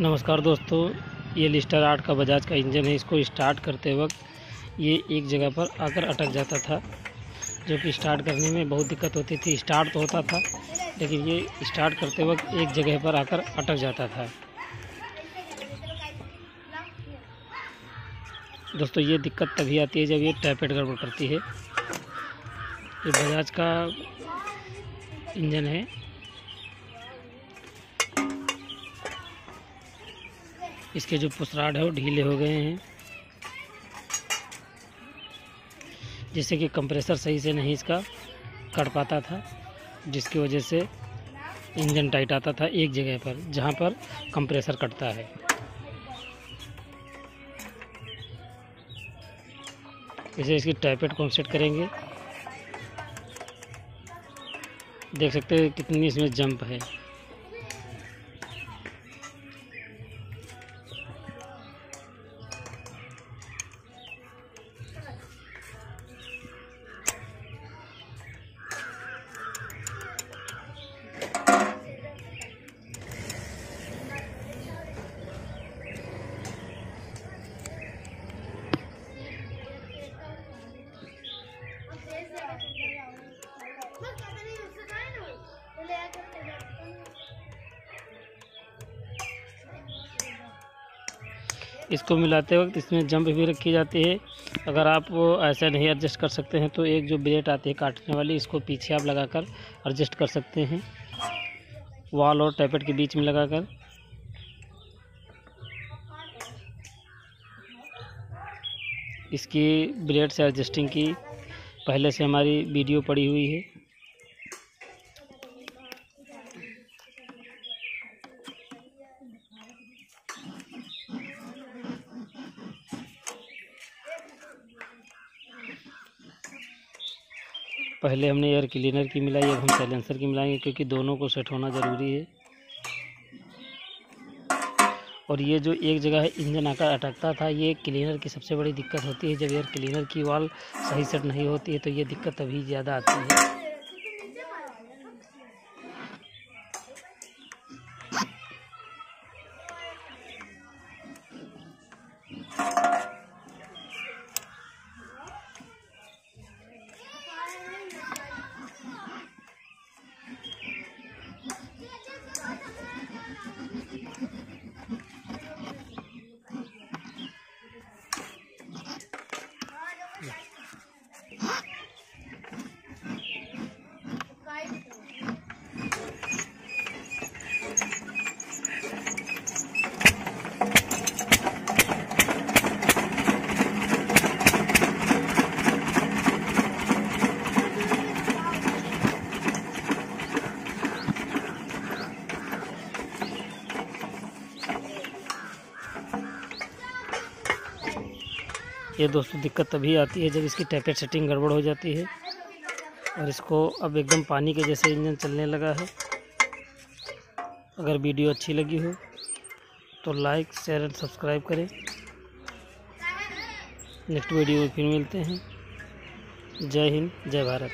नमस्कार दोस्तों, ये लिस्टर आठ का बजाज का इंजन है। इसको स्टार्ट करते वक्त ये एक जगह पर आकर अटक जाता था, जो कि स्टार्ट करने में बहुत दिक्कत होती थी। स्टार्ट तो होता था, लेकिन ये स्टार्ट करते वक्त एक जगह पर आकर अटक जाता था। दोस्तों, ये दिक्कत तभी आती है जब ये टैपेट गड़बड़ करती है। ये बजाज का इंजन है। इसके जो पुसराड है वो ढीले हो गए हैं। जिससे कि कंप्रेसर सही से नहीं इसका कट पाता था, जिसकी वजह से इंजन टाइट आता था एक जगह पर, जहाँ पर कंप्रेसर कटता है। इसे इसकी टाइपेट को सेट करेंगे। देख सकते हैं कितनी इसमें जंप है। इसको मिलाते वक्त इसमें जंप भी रखी जाती है। अगर आप ऐसा नहीं एडजस्ट कर सकते हैं तो एक जो ब्लेड आती है काटने वाली, इसको पीछे आप लगाकर एडजस्ट कर सकते हैं। वॉल और टैपेट के बीच में लगाकर। इसकी ब्लेड से एडजस्टिंग की, पहले से हमारी वीडियो पड़ी हुई है। पहले हमने एयर क्लीनर की मिलाई, अब हम साइलेंसर की मिलाएँगे क्योंकि दोनों को सेट होना ज़रूरी है। और ये जो एक जगह है, इंजन आकर अटकता था, ये क्लीनर की सबसे बड़ी दिक्कत होती है। जब एयर क्लीनर की वाल सही सेट नहीं होती है तो ये दिक्कत अभी ज़्यादा आती है। ये दोस्तों दिक्कत तभी आती है जब इसकी टैपेट सेटिंग गड़बड़ हो जाती है। और इसको अब एकदम पानी के जैसे इंजन चलने लगा है। अगर वीडियो अच्छी लगी हो तो लाइक शेयर एंड सब्सक्राइब करें। नेक्स्ट वीडियो में फिर मिलते हैं। जय हिंद, जय भारत।